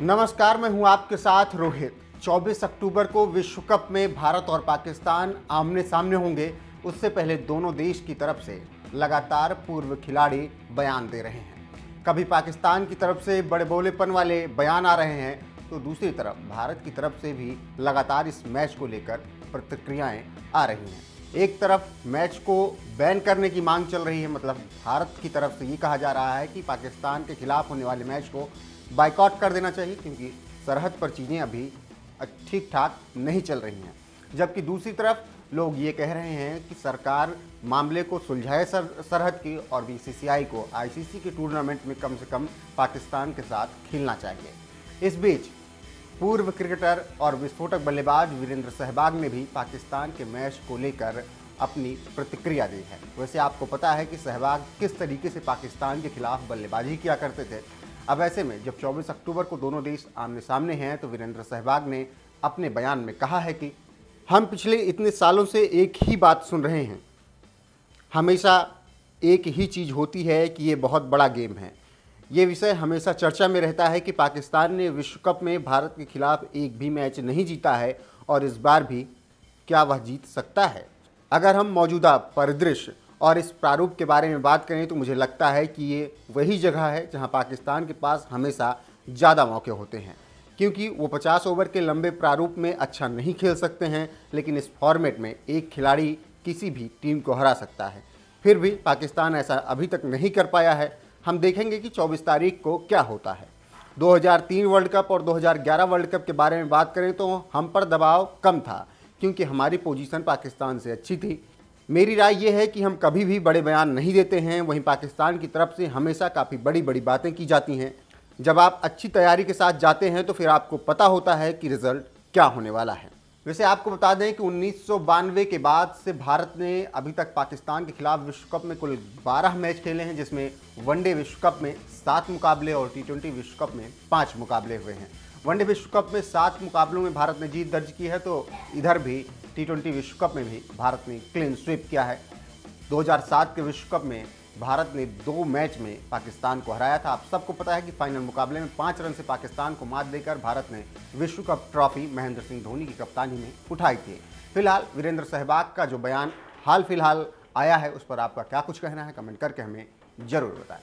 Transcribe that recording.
नमस्कार, मैं हूँ आपके साथ रोहित। 24 अक्टूबर को विश्व कप में भारत और पाकिस्तान आमने सामने होंगे। उससे पहले दोनों देश की तरफ़ से लगातार पूर्व खिलाड़ी बयान दे रहे हैं। कभी पाकिस्तान की तरफ़ से बड़े बोलेपन वाले बयान आ रहे हैं तो दूसरी तरफ़ भारत की तरफ़ से भी लगातार इस मैच को लेकर प्रतिक्रियाएँ आ रही हैं। एक तरफ़ मैच को बैन करने की मांग चल रही है मतलब भारत की तरफ़ से ये कहा जा रहा है कि पाकिस्तान के खिलाफ होने वाले मैच को बाइकआउट कर देना चाहिए क्योंकि सरहद पर चीज़ें अभी ठीक ठाक नहीं चल रही हैं। जबकि दूसरी तरफ़ लोग ये कह रहे हैं कि सरकार मामले को सुलझाए सर, सरहद की और बीसीसीआई को आईसीसी के टूर्नामेंट में कम से कम पाकिस्तान के साथ खेलना चाहिए। इस बीच पूर्व क्रिकेटर और विस्फोटक बल्लेबाज वीरेंद्र सहवाग ने भी पाकिस्तान के मैच को लेकर अपनी प्रतिक्रिया दी है। वैसे आपको पता है कि सहवाग किस तरीके से पाकिस्तान के खिलाफ बल्लेबाजी किया करते थे अब ऐसे में, जब 24 अक्टूबर को दोनों देश आमने सामने हैं तो वीरेंद्र सहवाग ने अपने बयान में कहा है कि हम पिछले इतने सालों से एक ही बात सुन रहे हैं। हमेशा एक ही चीज़ होती है कि ये बहुत बड़ा गेम है। ये विषय हमेशा चर्चा में रहता है कि पाकिस्तान ने विश्व कप में भारत के खिलाफ एक भी मैच नहीं जीता है और इस बार भी क्या वह जीत सकता है। अगर हम मौजूदा परिदृश्य और इस प्रारूप के बारे में बात करें तो मुझे लगता है कि ये वही जगह है जहाँ पाकिस्तान के पास हमेशा ज़्यादा मौके होते हैं। क्योंकि वो 50 ओवर के लंबे प्रारूप में अच्छा नहीं खेल सकते हैं, लेकिन इस फॉर्मेट में एक खिलाड़ी किसी भी टीम को हरा सकता है। फिर भी पाकिस्तान ऐसा अभी तक नहीं कर पाया है। हम देखेंगे कि 24 तारीख को क्या होता है। 2003 वर्ल्ड कप और 2011 वर्ल्ड कप के बारे में बात करें तो हम पर दबाव कम था, क्योंकि हमारी पोजीशन पाकिस्तान से अच्छी थी। मेरी राय यह है कि हम कभी भी बड़े बयान नहीं देते हैं। वहीं पाकिस्तान की तरफ़ से हमेशा काफ़ी बड़ी बड़ी बातें की जाती हैं। जब आप अच्छी तैयारी के साथ जाते हैं तो फिर आपको पता होता है कि रिज़ल्ट क्या होने वाला है। वैसे आपको बता दें कि उन्नीस सौ बानवे के बाद से भारत ने अभी तक पाकिस्तान के खिलाफ विश्व कप में कुल 12 मैच खेले हैं, जिसमें वनडे विश्व कप में सात मुकाबले और टी विश्व कप में पाँच मुकाबले हुए हैं। वनडे विश्व कप में सात मुकाबलों में भारत ने जीत दर्ज की है तो इधर भी टी विश्व कप में भी भारत ने क्लीन स्वीप किया है। 2007 के विश्व कप में भारत ने दो मैच में पाकिस्तान को हराया था। आप सबको पता है कि फाइनल मुकाबले में पाँच रन से पाकिस्तान को मात देकर भारत ने विश्व कप ट्रॉफी महेंद्र सिंह धोनी की कप्तानी में उठाई थी। फ़िलहाल वीरेंद्र सहवाग का जो बयान हाल फ़िलहाल आया है, उस पर आपका क्या कुछ कहना है, कमेंट करके हमें ज़रूर बताएँ।